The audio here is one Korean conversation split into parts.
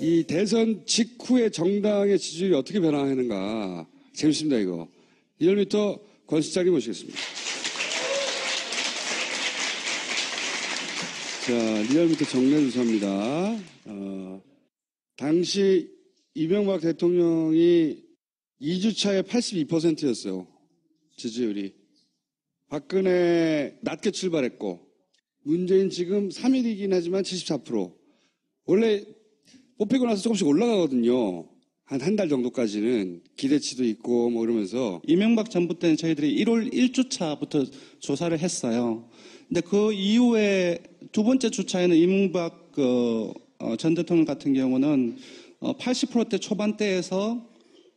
이 대선 직후에 정당의 지지율이 어떻게 변화하는가 재밌습니다 이거. 1열미터 권 실장님 모시겠습니다. 자, 리얼미터 정례 조사입니다. 어, 당시 이명박 대통령이 2주 차에 82%였어요. 지지율이. 박근혜 낮게 출발했고, 문재인 지금 3일이긴 하지만 74%. 원래 뽑히고 나서 조금씩 올라가거든요. 한 한 달 정도까지는 기대치도 있고 뭐 이러면서 이명박 정부 때는 저희들이 1월 1주차부터 조사를 했어요. 근데 그 이후에 두 번째 주차에는 이명박 그, 어, 전 대통령 같은 경우는 어, 80%대 초반대에서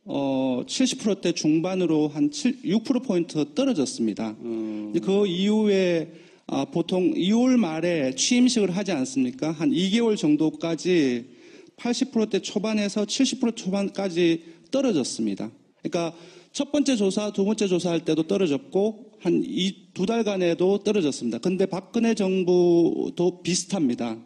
어, 70%대 중반으로 한 7, 6%포인트 떨어졌습니다. 근데 그 이후에 아, 보통 2월 말에 취임식을 하지 않습니까? 한 2개월 정도까지 80%대 초반에서 70% 초반까지 떨어졌습니다. 그러니까 첫 번째 조사, 두 번째 조사할 때도 떨어졌고 한 두 달간에도 떨어졌습니다. 근데 박근혜 정부도 비슷합니다.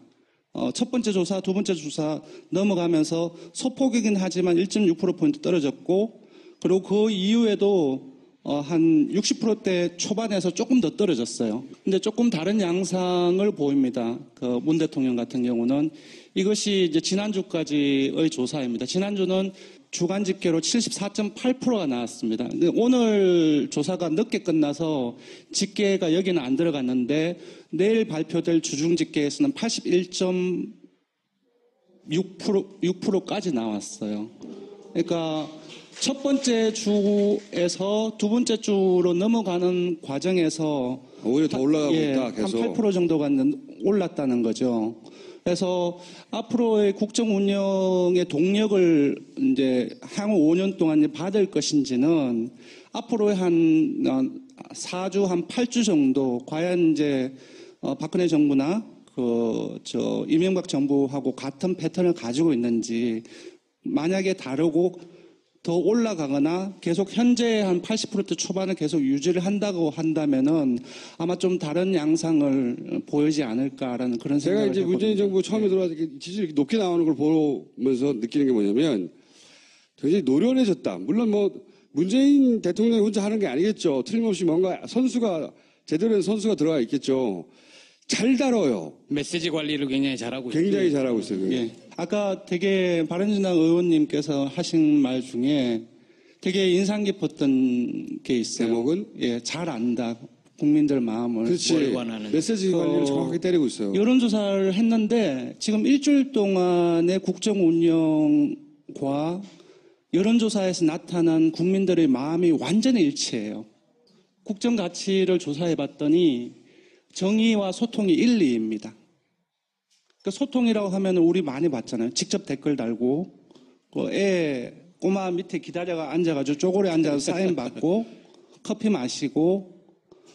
어, 첫 번째 조사, 두 번째 조사 넘어가면서 소폭이긴 하지만 1.6%포인트 떨어졌고 그리고 그 이후에도 어, 한 60%대 초반에서 조금 더 떨어졌어요. 근데 조금 다른 양상을 보입니다. 그 문 대통령 같은 경우는 이것이 이제 지난주까지의 조사입니다. 지난주는 주간 집계로 74.8%가 나왔습니다. 오늘 조사가 늦게 끝나서 집계가 여기는 안 들어갔는데 내일 발표될 주중 집계에서는 81.6% 6%까지 나왔어요. 그러니까 첫 번째 주에서 두 번째 주로 넘어가는 과정에서 오히려 더 올라가고 예, 있다 계속. 한 8% 정도가 올랐다는 거죠. 그래서 앞으로의 국정 운영의 동력을 이제 향후 5년 동안 받을 것인지는 앞으로의 한 4주, 한 8주 정도 과연 이제 어, 박근혜 정부나 그, 저, 이명박 정부하고 같은 패턴을 가지고 있는지 만약에 다르고 더 올라가거나 계속 현재 한 80% 초반을 계속 유지를 한다고 한다면은 아마 좀 다른 양상을 보이지 않을까라는 그런 제가 생각을 이제 문재인 해봅니다. 정부 처음에 들어와서 이렇게 지지율이 이렇게 높게 나오는 걸 보면서 느끼는 게 뭐냐면 굉장히 노련해졌다. 물론 뭐 문재인 대통령이 혼자 하는 게 아니겠죠. 틀림없이 뭔가 선수가 제대로 된 선수가 들어가 있겠죠. 잘 다뤄요. 메시지 관리를 굉장히 잘하고 굉장히 있죠. 잘하고 있어요. 예. 아까 되게 바른정당 의원님께서 하신 말 중에 되게 인상 깊었던 게 있어요. 제목은? 예, 잘 안다. 국민들 마음을. 그렇지. 뭘 원하는지. 메시지 관리를 어, 정확하게 때리고 있어요. 여론조사를 했는데 지금 일주일 동안의 국정 운영과 여론조사에서 나타난 국민들의 마음이 완전히 일치해요. 국정 가치를 조사해 봤더니 정의와 소통이 1, 2입니다. 그 소통이라고 하면 우리 많이 봤잖아요. 직접 댓글 달고 그애 꼬마 밑에 기다려가 앉아가지고 쪼고리 앉아서 사인 받고 커피 마시고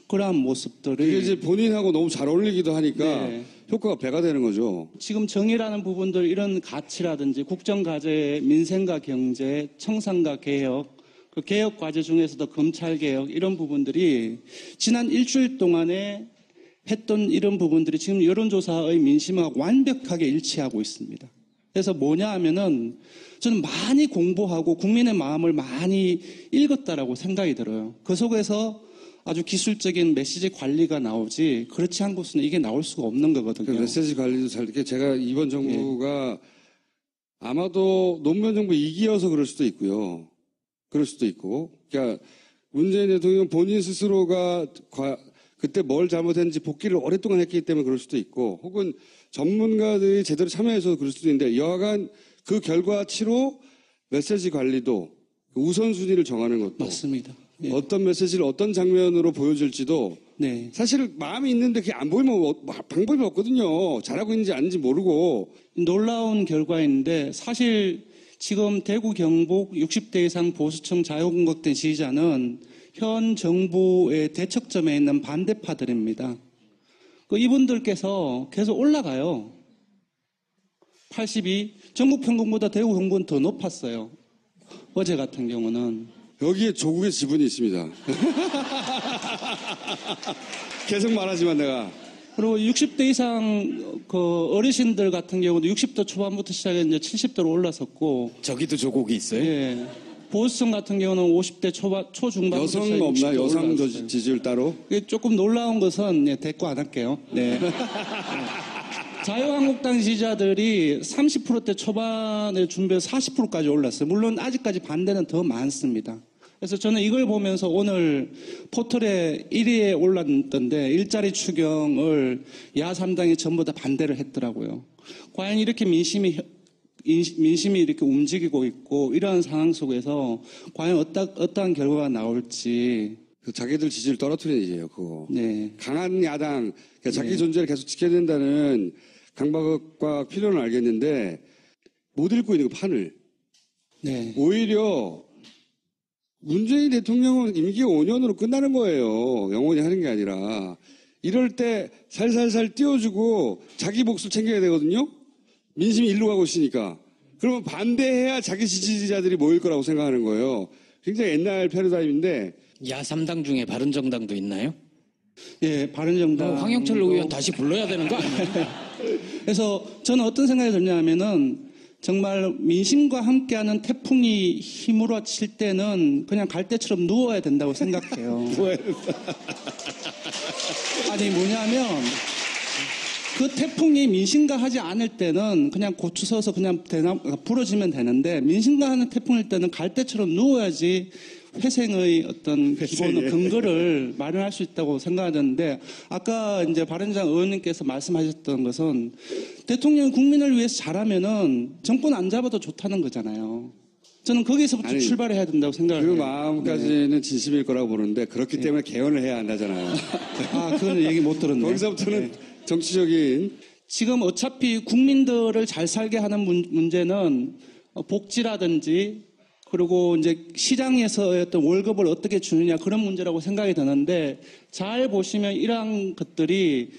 그러한 모습들이 그게 이제 본인하고 너무 잘 어울리기도 하니까 네. 효과가 배가 되는 거죠. 지금 정의라는 부분들 이런 가치라든지 국정 과제, 민생과 경제, 청산과 개혁, 그 개혁 과제 중에서도 검찰 개혁 이런 부분들이 지난 일주일 동안에 했던 이런 부분들이 지금 여론조사의 민심과 완벽하게 일치하고 있습니다. 그래서 뭐냐 하면은 저는 많이 공부하고 국민의 마음을 많이 읽었다라고 생각이 들어요. 그 속에서 아주 기술적인 메시지 관리가 나오지 그렇지 않고서는 이게 나올 수가 없는 그 거거든요. 메시지 관리도 잘 이렇게 제가 이번 정부가 아마도 노무현 정부 이기여서 그럴 수도 있고요. 그럴 수도 있고. 그러니까 문재인 대통령 본인 스스로가 과- 그때 뭘 잘못했는지 복귀를 오랫동안 했기 때문에 그럴 수도 있고 혹은 전문가들이 제대로 참여해서 그럴 수도 있는데 여하간 그 결과치로 메시지 관리도 그 우선순위를 정하는 것도 맞습니다. 예. 어떤 메시지를 어떤 장면으로 보여줄지도 네. 사실 마음이 있는데 그게 안 보이면 어- 방법이 없거든요. 잘하고 있는지 아닌지 모르고. 놀라운 결과인데 사실 지금 대구 경북 60대 이상 보수층 자유공각된 지지자는 현 정부의 대척점에 있는 반대파들입니다. 그 이분들께서 계속 올라가요. 82, 전국 평균보다 대구 경북은 더 높았어요. 어제 같은 경우는. 여기에 조국의 지분이 있습니다. 계속 말하지만 내가. 그리고 60대 이상 그 어르신들 같은 경우도 60대 초반부터 시작해 이제 70대로 올라섰고, 저기도 조곡이 있어요. 예. 보수층 같은 경우는 50대 초반, 초중반. 여성 없나? 여성 저- 지지율 따로? 이게 조금 놀라운 것은 예, 대꾸 안 할게요. 네. 자유한국당 지지자들이 30%대 초반에 준비해서 40%까지 올랐어요. 물론 아직까지 반대는 더 많습니다. 그래서 저는 이걸 보면서 오늘 포털에 1위에 올랐던데 일자리 추경을 야 3당이 전부 다 반대를 했더라고요. 과연 이렇게 민심이 민심이 이렇게 움직이고 있고 이러한 상황 속에서 과연 어떠, 어떠한 결과가 나올지 그 자기들 지지를 떨어뜨리는 일이에요, 그거. 네. 강한 야당, 그러니까 자기 존재를 계속 지켜야 된다는 강박과 필요는 알겠는데, 못 읽고 있는 그 판을. 네. 오히려 문재인 대통령은 임기 5년으로 끝나는 거예요. 영원히 하는 게 아니라. 이럴 때 살살살 띄워주고 자기 몫을 챙겨야 되거든요? 민심이 일로 가고 있으니까. 그러면 반대해야 자기 지지자들이 모일 거라고 생각하는 거예요. 굉장히 옛날 패러다임인데, 야 3당 중에 바른정당도 있나요? 예, 바른정당. 어, 황영철 의원 다시 불러야 되는 거 아니에요? 그래서 저는 어떤 생각이 드냐면은 정말 민심과 함께하는 태풍이 힘으로 칠 때는 그냥 갈대처럼 누워야 된다고 생각해요. 아니 뭐냐면 그 태풍이 민심과 하지 않을 때는 그냥 고추 서서 그냥 대나 부러지면 되는데 민심과 하는 태풍일 때는 갈대처럼 누워야지 회생의 어떤 기본 근거를 마련할 수 있다고 생각하는데 아까 이제 바른장 의원님께서 말씀하셨던 것은 대통령이 국민을 위해서 잘하면은 정권 안 잡아도 좋다는 거잖아요. 저는 거기서부터 아니, 출발해야 된다고 그 생각해요. 마음까지는 진심일 거라고 보는데, 그렇기 때문에 개헌을 해야 한다잖아요. 아, 그건 얘기 못 들었네. 거기서부터는 정치적인 지금 어차피 국민들을 잘 살게 하는 문- 문제는 어, 복지라든지 그리고 이제 시장에서의 어떤 월급을 어떻게 주느냐 그런 문제라고 생각이 드는데 잘 보시면 이러한 것들이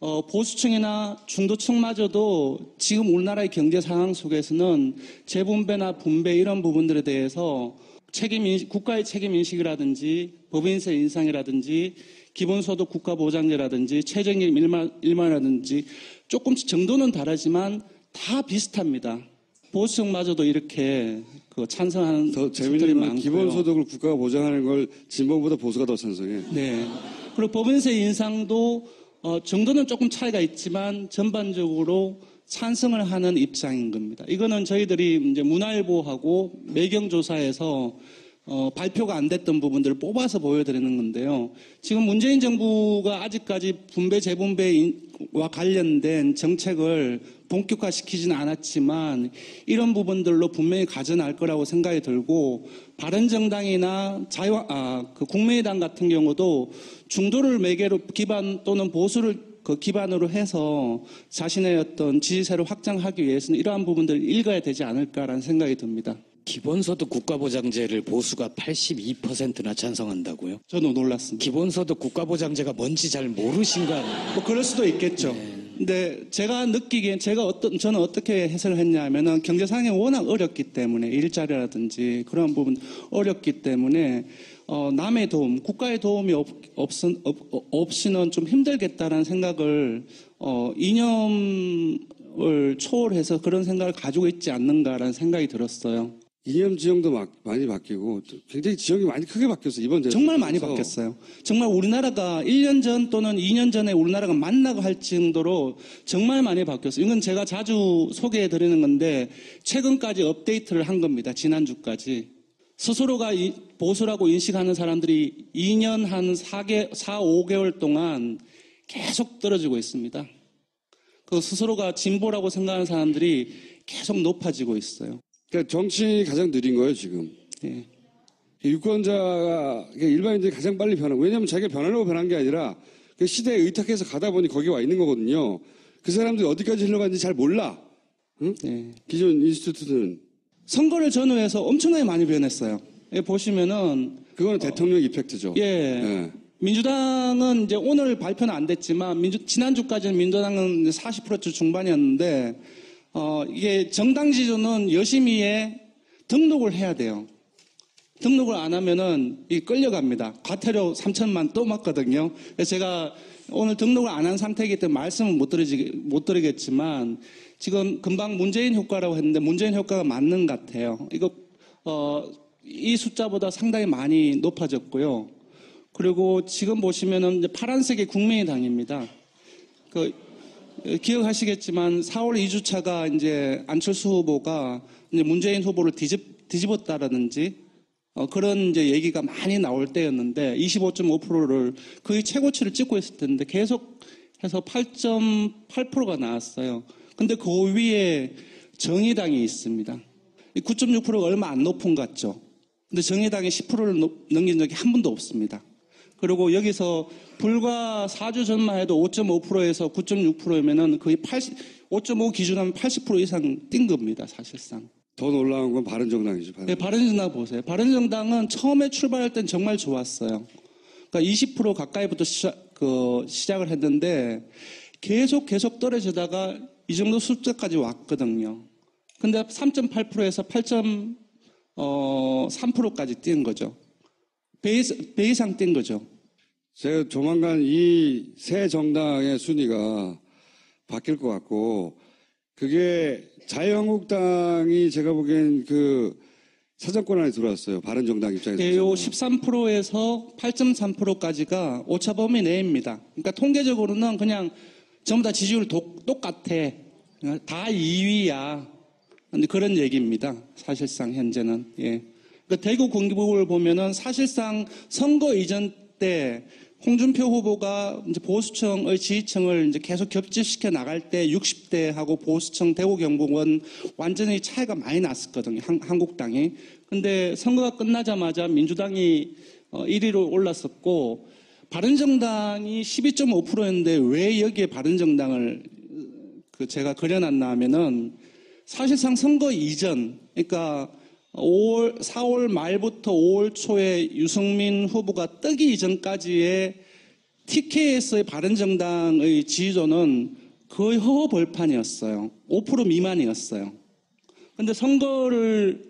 어, 보수층이나 중도층마저도 지금 우리나라의 경제 상황 속에서는 재분배나 분배 이런 부분들에 대해서 책임 인식, 국가의 책임 인식이라든지 법인세 인상이라든지 기본소득 국가보장제라든지 최저임금 일만, 일만이라든지 조금씩 정도는 다르지만 다 비슷합니다. 보수층마저도 이렇게 그 찬성하는 더건 많고요. 기본소득을 국가가 보장하는 걸 진보보다 보수가 더 찬성해. 네. 그리고 법인세 인상도 어, 정도는 조금 차이가 있지만 전반적으로 찬성을 하는 입장인 겁니다. 이거는 저희들이 이제 문화일보하고 매경조사에서 어, 발표가 안 됐던 부분들을 뽑아서 보여드리는 건데요. 지금 문재인 정부가 아직까지 분배 재분배와 관련된 정책을 본격화시키지는 않았지만 이런 부분들로 분명히 가져날 거라고 생각이 들고 바른정당이나 자유 아, 그 국민의당 같은 경우도 중도를 매개로 기반 또는 보수를 그 기반으로 해서 자신의 어떤 지지세를 확장하기 위해서는 이러한 부분들을 읽어야 되지 않을까라는 생각이 듭니다. 기본소득 국가보장제를 보수가 82%나 찬성한다고요? 저는 놀랐습니다. 기본소득 국가보장제가 뭔지 잘 모르신 거 아니에요? 뭐 그럴 수도 있겠죠. 근데 제가 느끼기엔 제가 어떤 저는 어떻게 해석을 했냐면은 경제 상황이 워낙 어렵기 때문에 일자리라든지 그런 부분 어렵기 때문에 어, 남의 도움, 국가의 도움이 없, 없, 없, 없이는 좀 힘들겠다라는 생각을 어, 이념을 초월해서 그런 생각을 가지고 있지 않는가라는 생각이 들었어요. 이념 지형도 막 많이 바뀌고 또 굉장히 지형이 많이 크게 바뀌었어 이번 대선. 정말 많이 바뀌었어요. 정말 우리나라가 1년 전 또는 2년 전에 우리나라가 만나고 할 정도로 정말 많이 바뀌었어요. 이건 제가 자주 소개해 드리는 건데 최근까지 업데이트를 한 겁니다. 지난주까지. 스스로가 이- 보수라고 인식하는 사람들이 2년 한 4개, 4, 5개월 동안 계속 떨어지고 있습니다. 그 스스로가 진보라고 생각하는 사람들이 계속 높아지고 있어요. 그러니까 정치 가장 느린 거예요 지금. 예. 유권자가 일반인들이 가장 빨리 변하고 왜냐하면 자기가 변하려고 변한 게 아니라 그 시대에 의탁해서 가다 보니 거기 와 있는 거거든요. 그 사람들이 어디까지 흘러가는지 잘 몰라. 응? 예. 기존 인스티튜트는 선거를 전후해서 엄청나게 많이 변했어요. 예, 보시면은 그거는 대통령 이펙트죠. 예. 예. 민주당은 이제 오늘 발표는 안 됐지만 민주, 지난주까지는 민주당은 40% 중반이었는데 어, 이게 정당 지조는 열심히 해 등록을 해야 돼요. 등록을 안 하면은 이 끌려갑니다. 과태료 3천만 또 맞거든요. 그래서 제가 오늘 등록을 안 한 상태이기 때문에 말씀은 못, 드리지, 못 드리겠지만 지금 금방 문재인 효과라고 했는데 문재인 효과가 맞는 것 같아요. 이거 어, 이 숫자보다 상당히 많이 높아졌고요. 그리고 지금 보시면은 파란색이 국민의당입니다. 그 기억하시겠지만 4월 2주차가 이제 안철수 후보가 이제 문재인 후보를 뒤집, 뒤집었다라든지 어, 그런 이제 얘기가 많이 나올 때였는데 25.5%를 거의 최고치를 찍고 있을 텐데 계속 해서 8.8%가 나왔어요. 근데 그 위에 정의당이 있습니다. 9.6%가 얼마 안 높은 것 같죠. 근데 정의당이 10%를 넘긴 적이 한 번도 없습니다. 그리고 여기서 불과 4주 전만 해도 5.5%에서 9.6%이면은 거의 80, 5.5 기준하면 80% 이상 뛴 겁니다, 사실상. 더 놀라운 건 바른정당이죠. 바른. 네, 바른정당 보세요. 바른정당은 처음에 출발할 땐 정말 좋았어요. 그러니까 20% 가까이부터 시작, 그 시작을 했는데 계속 계속 떨어지다가 이 정도 숫자까지 왔거든요. 근데 3.8%에서 8.3%까지 뛴 거죠. 배, 이상 뛴 거죠. 제가 조만간 이 새 정당의 순위가 바뀔 것 같고 그게 자유한국당이 제가 보기엔 그 사정권 안에 들어왔어요. 바른정당 입장에서. 대요 13%에서 8.3%까지가 오차 범위 내입니다. 그러니까 통계적으로는 그냥 전부 다 지지율 독- 똑같아. 다 2위야. 근데 그런 얘기입니다. 사실상 현재는. 예. 그러니까 대구 공기부를 보면은 사실상 선거 이전 때 홍준표 후보가 이제 보수층의 지지층을 이제 계속 겹치시켜 나갈 때 60대하고 보수층 대구 경북은 완전히 차이가 많이 났었거든요. 한, 한국당이. 근데 선거가 끝나자마자 민주당이 어, 1위로 올랐었고 바른정당이 12.5%였는데 왜 여기에 바른정당을 그 제가 그려놨나 하면은 사실상 선거 이전, 그러니까 5월, 4월 말부터 5월 초에 유승민 후보가 뜨기 이전까지의 TK에서의 바른정당의 지지도는 거의 허허벌판이었어요. 5% 미만이었어요. 근데 선거를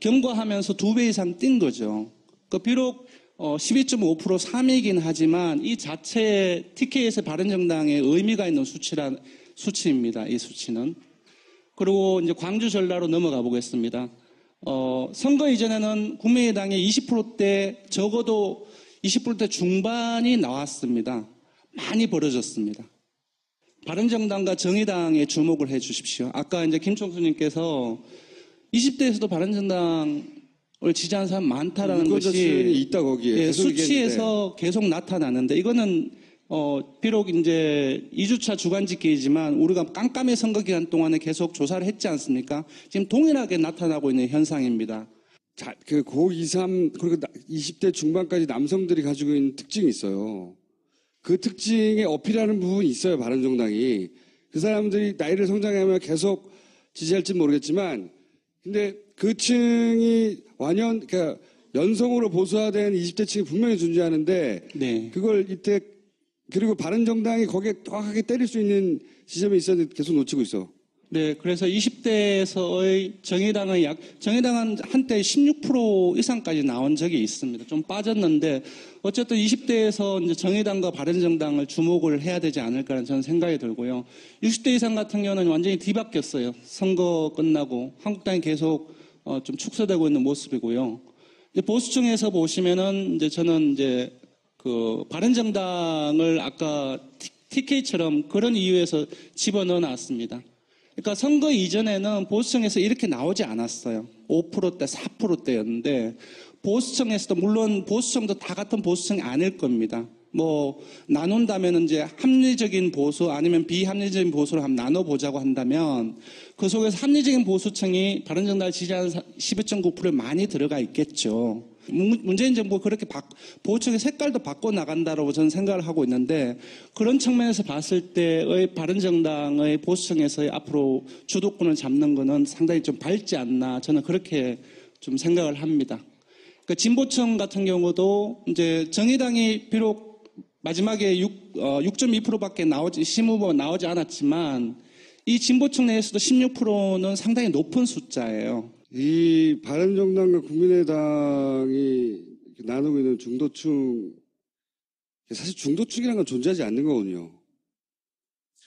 경과하면서 두 배 이상 뛴 거죠. 그 비록 12.5% 3위이긴 하지만 이 자체의 TK에서 바른정당의 의미가 있는 수치라, 수치입니다. 이 수치는. 그리고 이제 광주 전라로 넘어가 보겠습니다. 어, 선거 이전에는 국민의당이 20%대 적어도 20%대 중반이 나왔습니다. 많이 벌어졌습니다. 바른정당과 정의당에 주목을 해 주십시오. 아까 이제 김총수님께서 20대에서도 바른정당 을 지지하는 사람 많다라는 것이 있다 거기에 예, 수치에서 계속 나타나는데 이거는 어, 비록 이제 2주차 주간 집계이지만 우리가 깜깜의 선거 기간 동안에 계속 조사를 했지 않습니까? 지금 동일하게 나타나고 있는 현상입니다. 자, 그 고 2, 3 그리고 나- 20대 중반까지 남성들이 가지고 있는 특징이 있어요. 그 특징에 어필하는 부분이 있어요. 바른정당이. 그 사람들이 나이를 성장하면 계속 지지할지 모르겠지만 근데 그 층이 완연 그러니까 연성으로 보수화된 20대 층이 분명히 존재하는데 네. 그걸 이때 그리고 바른 정당이 거기에 정확하게 때릴 수 있는 지점이 있었는데 계속 놓치고 있어. 네, 그래서 20대에서의 정의당의 약, 정의당은 한때 16% 이상까지 나온 적이 있습니다. 좀 빠졌는데, 어쨌든 20대에서 이제 정의당과 바른정당을 주목을 해야 되지 않을까라는 저는 생각이 들고요. 60대 이상 같은 경우는 완전히 뒤바뀌었어요. 선거 끝나고. 한국당이 계속 어, 좀 축소되고 있는 모습이고요. 보수층에서 보시면은 이제 저는 이제 그 바른정당을 아까 TK처럼 그런 이유에서 집어넣어 놨습니다. 그러니까 선거 이전에는 보수층에서 이렇게 나오지 않았어요. 5%대, 4%대였는데 보수층에서도 물론 보수층도 다 같은 보수층이 아닐 겁니다. 뭐 나눈다면 이제 합리적인 보수 아니면 비합리적인 보수를 한번 나눠보자고 한다면 그 속에서 합리적인 보수층이 바른정당을 지지하는 12.9%에 많이 들어가 있겠죠. 문- 문재인 정부가 그렇게 바, 보수층의 색깔도 바꿔 나간다라고 저는 생각을 하고 있는데 그런 측면에서 봤을 때의 바른정당의 보수층에서의 앞으로 주도권을 잡는 것은 상당히 좀 밝지 않나 저는 그렇게 좀 생각을 합니다. 그 진보층 같은 경우도 이제 정의당이 비록 마지막에 6, 6.2%밖에 나오지, 심후보가 나오지 않았지만 이 진보층 내에서도 16%는 상당히 높은 숫자예요. 이 바른정당과 국민의당이 나누고 있는 중도층 사실 중도층이라는 건 존재하지 않는 거거든요.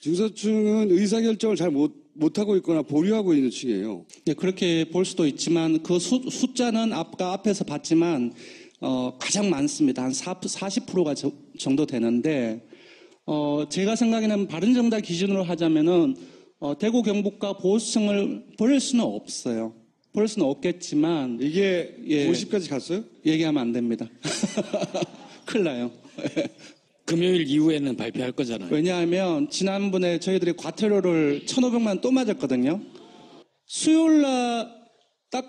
중도층은 의사결정을 잘 못, 못하고 있거나 보류하고 있는 층이에요. 네, 그렇게 볼 수도 있지만 그 수, 숫자는 아까 앞에서 봤지만 어, 가장 많습니다. 한 4, 40%가 저- 정도 되는데 어, 제가 생각에는 바른정당 기준으로 하자면은 어, 대구 경북과 보수층을 버릴 수는 없어요. 버릴 수는 없겠지만 이게 예. 50까지 갔어요? 얘기하면 안 됩니다. 큰일 나요. 금요일 이후에는 발표할 거잖아요. 왜냐하면 지난번에 저희들이 과태료를 1,500만 또 맞았거든요. 수요일 날 딱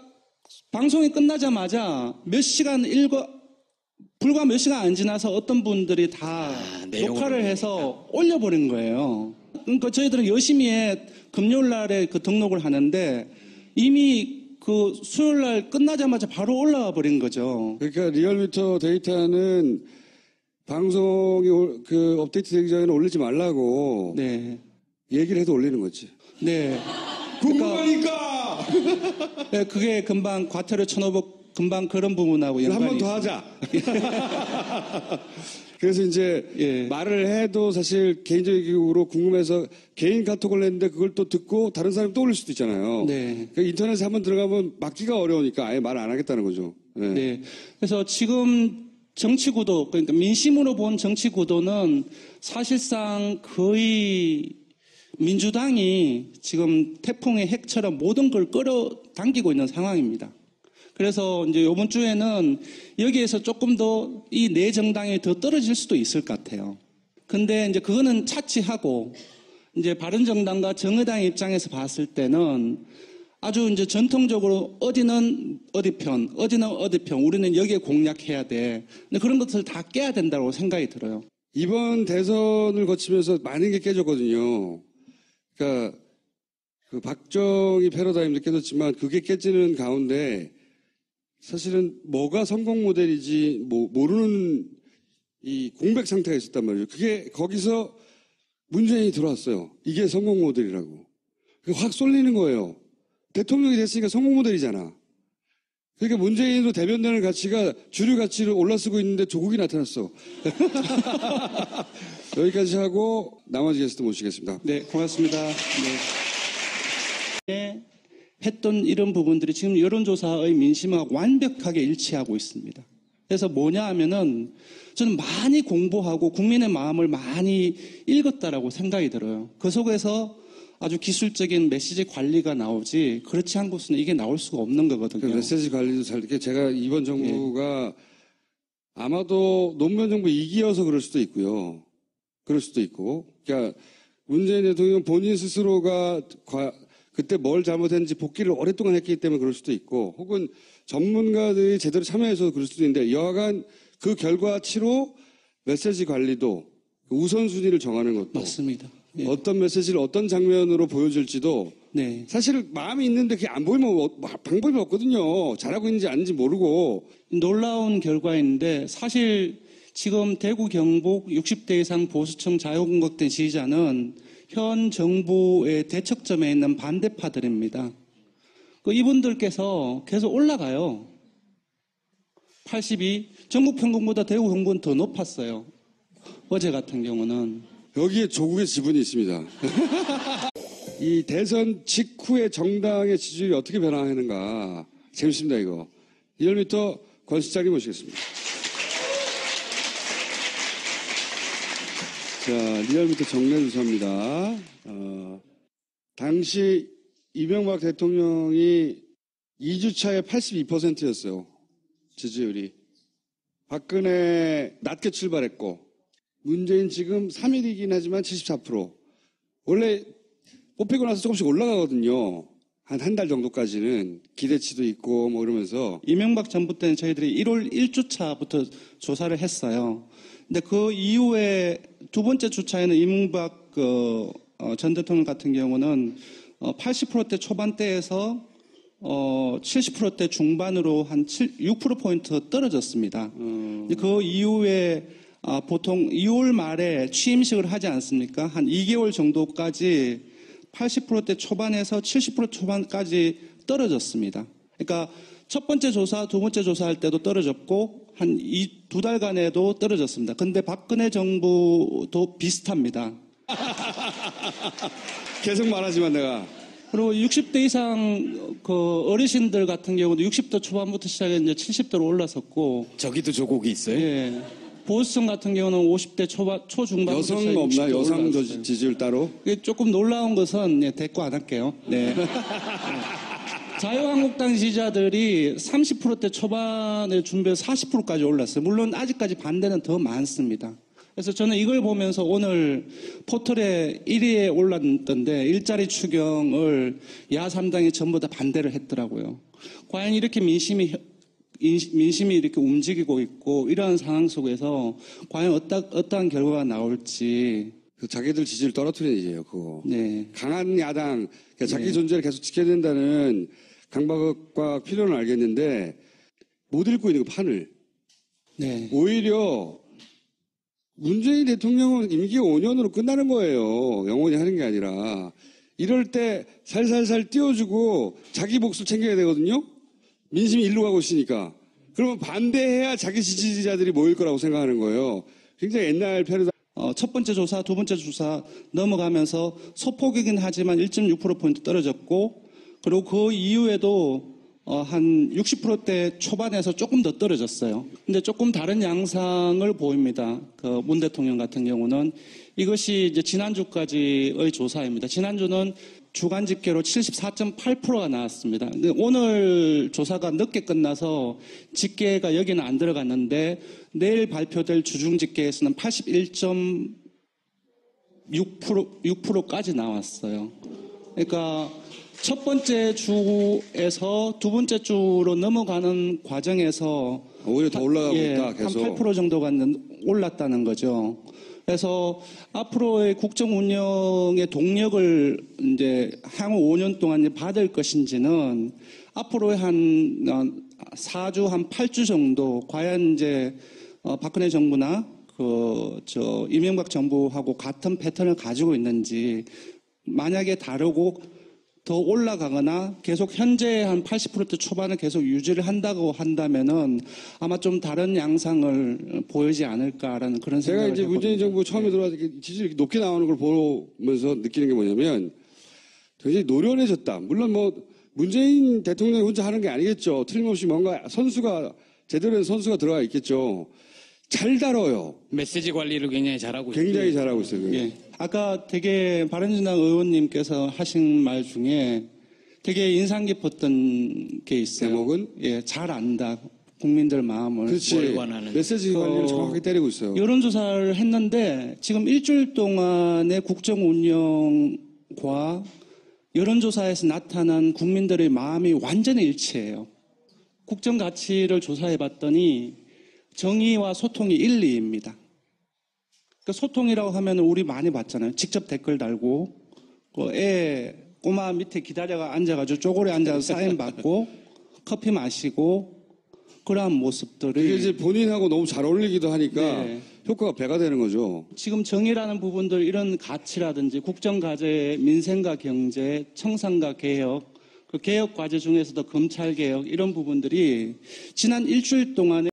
방송이 끝나자마자 몇 시간 읽어 불과 몇 시간 안 지나서 어떤 분들이 다 아, 녹화를 해서 올려버린 거예요. 그러니까 저희들은 열심히 해 금요일 날에 그 등록을 하는데 이미 그 수요일 날 끝나자마자 바로 올라와 버린 거죠. 그러니까 리얼미터 데이터는 방송이 올- 그 업데이트 되기 전에는 올리지 말라고 네. 얘기를 해도 올리는 거지. 네. 궁금하니까! 네, 그게 금방 과태료 1,500 금방 그런 부분하고 한 연관이 번더 하자. 그래서 이제 예. 말을 해도 사실 개인적으로 궁금해서 개인 카톡을 했는데 그걸 또 듣고 다른 사람이 또 올릴 수도 있잖아요. 네. 그러니까 인터넷에 한번 들어가면 막기가 어려우니까 아예 말 안 하겠다는 거죠. 예. 네. 그래서 지금 정치 구도, 그러니까 민심으로 본 정치 구도는 사실상 거의 민주당이 지금 태풍의 핵처럼 모든 걸 끌어당기고 있는 상황입니다. 그래서 이제 이번 주에는 여기에서 조금 더 이 네 정당이 더 떨어질 수도 있을 것 같아요. 근데 이제 그거는 차치하고 이제 바른 정당과 정의당 입장에서 봤을 때는 아주 이제 전통적으로 어디는 어디 편, 어디는 어디 편, 우리는 여기에 공략해야 돼. 근데 그런 것을 다 깨야 된다고 생각이 들어요. 이번 대선을 거치면서 많은 게 깨졌거든요. 그러니까 그 박정희 패러다임도 깨졌지만 그게 깨지는 가운데 사실은 뭐가 성공 모델이지 뭐 모르는 이 공백 상태가 있었단 말이죠. 그게 거기서 문재인이 들어왔어요. 이게 성공 모델이라고. 확 쏠리는 거예요. 대통령이 됐으니까 성공 모델이잖아. 그러니까 문재인으로 대변되는 가치가 주류 가치를 올라서고 있는데 조국이 나타났어. 여기까지 하고 나머지 게스트 모시겠습니다. 네, 고맙습니다. 네. 했던 이런 부분들이 지금 여론조사의 민심과 완벽하게 일치하고 있습니다. 그래서 뭐냐 하면은 저는 많이 공부하고 국민의 마음을 많이 읽었다라고 생각이 들어요. 그 속에서 아주 기술적인 메시지 관리가 나오지 그렇지 않고서는 이게 나올 수가 없는 그 거거든요. 메시지 관리도 잘 이렇게 제가 이번 정부가 아마도 노무현 정부 이기여서 그럴 수도 있고요. 그럴 수도 있고. 그러니까 문재인 대통령 본인 스스로가 과- 그때 뭘 잘못했는지 복귀를 오랫동안 했기 때문에 그럴 수도 있고 혹은 전문가들이 제대로 참여해서 그럴 수도 있는데 여하간 그 결과치로 메시지 관리도 그 우선순위를 정하는 것도 맞습니다. 예. 어떤 메시지를 어떤 장면으로 보여줄지도 네. 사실 마음이 있는데 그게 안 보이면 어- 방법이 없거든요. 잘하고 있는지 아닌지 모르고. 놀라운 결과인데 사실 지금 대구 경북 60대 이상 보수층 자유공각된 지지자는 현 정부의 대척점에 있는 반대파들입니다. 그 이분들께서 계속 올라가요. 82 전국 평균보다 대구 경북은 더 높았어요. 어제 같은 경우는 여기에 조국의 지분이 있습니다. 이 대선 직후에 정당의 지지율이 어떻게 변화하는가. 재밌습니다, 이거. 1미터 권 실장님 모시겠습니다. 자, 리얼미터 정례 주사입니다. 어, 당시 이명박 대통령이 2주차에 82%였어요. 지지율이. 박근혜 낮게 출발했고, 문재인 지금 3일이긴 하지만 74%. 원래 뽑히고 나서 조금씩 올라가거든요. 한 한 달 정도까지는 기대치도 있고 뭐 이러면서 이명박 정부 때는 저희들이 1월 1주차부터 조사를 했어요. 근데 그 이후에 두 번째 주차에는 이명박 그, 어, 전 대통령 같은 경우는 어, 80%대 초반대에서 어, 70%대 중반으로 한 7, 6%포인트 떨어졌습니다. 근데 그 이후에 아, 보통 2월 말에 취임식을 하지 않습니까? 한 2개월 정도까지 80%대 초반에서 70% 초반까지 떨어졌습니다. 그러니까 첫 번째 조사, 두 번째 조사할 때도 떨어졌고 한이두 달간에도 떨어졌습니다. 근데 박근혜 정부도 비슷합니다. 계속 말하지만 내가 그리고 60대 이상 그 어르신들 같은 경우도 60대 초반부터 시작해 이제 70대로 올라섰고 저기도 조국이 있어요? 예. 보수층 같은 경우는 50대 초반 초중반 여성 없나 여성 저- 지지율 따로 조금 놀라운 것은 예, 대꾸 안 할게요. 네. 자유한국당 지지자들이 30%대 초반에 준비해서 40%까지 올랐어요. 물론 아직까지 반대는 더 많습니다. 그래서 저는 이걸 보면서 오늘 포털에 1위에 올랐던데 일자리 추경을 야 3당이 전부 다 반대를 했더라고요. 과연 이렇게 민심이 민심이 이렇게 움직이고 있고 이러한 상황 속에서 과연 어떠, 어떠한 결과가 나올지 그 자기들 지지를 떨어뜨리는 일이에요 그거 네. 강한 야당 그러니까 자기 존재를 계속 지켜야 된다는 강박과 필요는 알겠는데 못 읽고 있는 그 판을 네. 오히려 문재인 대통령은 임기 5년으로 끝나는 거예요. 영원히 하는 게 아니라. 이럴 때 살살살 띄워주고 자기 몫을 챙겨야 되거든요. 민심이 일로 가고 있으니까. 그러면 반대해야 자기 지지자들이 모일 거라고 생각하는 거예요. 굉장히 옛날 패러다. 어, 첫 번째 조사, 두 번째 조사 넘어가면서 소폭이긴 하지만 1.6%포인트 떨어졌고, 그리고 그 이후에도 어, 한 60%대 초반에서 조금 더 떨어졌어요. 근데 조금 다른 양상을 보입니다. 그 문 대통령 같은 경우는 이것이 이제 지난주까지의 조사입니다. 지난주는 주간 집계로 74.8%가 나왔습니다. 오늘 조사가 늦게 끝나서 집계가 여기는 안 들어갔는데 내일 발표될 주중 집계에서는 81.6% 6%까지 나왔어요. 그러니까 첫 번째 주에서 두 번째 주로 넘어가는 과정에서 오히려 더 올라가고 예, 있다, 한 계속. 8% 정도가 는- 올랐다는 거죠. 그래서 앞으로의 국정 운영의 동력을 이제 향후 5년 동안 받을 것인지는 앞으로의 한 어, 4주, 한 8주 정도 과연 이제 어, 박근혜 정부나 그 저 이명박 정부하고 같은 패턴을 가지고 있는지 만약에 다르고 더 올라가거나 계속 현재 한 80%대 초반을 계속 유지를 한다고 한다면은 아마 좀 다른 양상을 보이지 않을까라는 그런 제가 생각을 이제 문재인. 정부 처음에 들어와서 이렇게 지지율이 이렇게 높게 나오는 걸 보면서 느끼는 게 뭐냐면 굉장히 노련해졌다. 물론 뭐 문재인 대통령이 혼자 하는 게 아니겠죠. 틀림없이 뭔가 선수가 제대로 된 선수가 들어가 있겠죠. 잘 다뤄요. 메시지 관리를 굉장히 잘하고 있어요. 굉장히 잘하고 있어요. 예. 아까 되게 바른진당 의원님께서 하신 말 중에 되게 인상 깊었던 게 있어요. 제목은? 예, 잘 안다. 국민들 마음을. 그렇지. 원하는지. 메시지 관리를 어, 정확하게 때리고 있어요. 여론조사를 했는데 지금 일주일 동안의 국정 운영과 여론조사에서 나타난 국민들의 마음이 완전히 일치해요. 국정 가치를 조사해 봤더니 정의와 소통이 1, 2입니다. 그 소통이라고 하면 우리 많이 봤잖아요. 직접 댓글 달고 그 애 꼬마 밑에 기다려가 앉아가지고 쪼고리 앉아서 사인 받고 커피 마시고 그러한 모습들이 이게 이제 본인하고 너무 잘 어울리기도 하니까 네. 효과가 배가 되는 거죠. 지금 정의라는 부분들 이런 가치라든지 국정 과제, 민생과 경제, 청산과 개혁, 그 개혁 과제 중에서도 검찰 개혁 이런 부분들이 지난 일주일 동안에